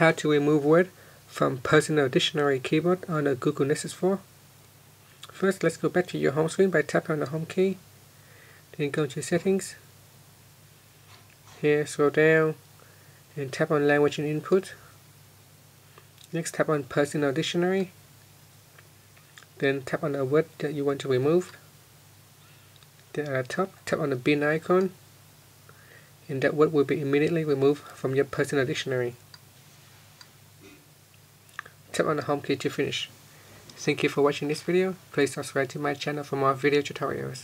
how to remove word from Personal Dictionary keyboard on the Google Nexus 4. First, let's go back to your home screen by tapping on the home key. Then go to settings. Here, scroll down and tap on language and input. Next, tap on Personal Dictionary. Then tap on the word that you want to remove. Then at the top, tap on the bin icon. And that word will be immediately removed from your personal dictionary. Tap on the home key to finish. Thank you for watching this video. Please subscribe to my channel for more video tutorials.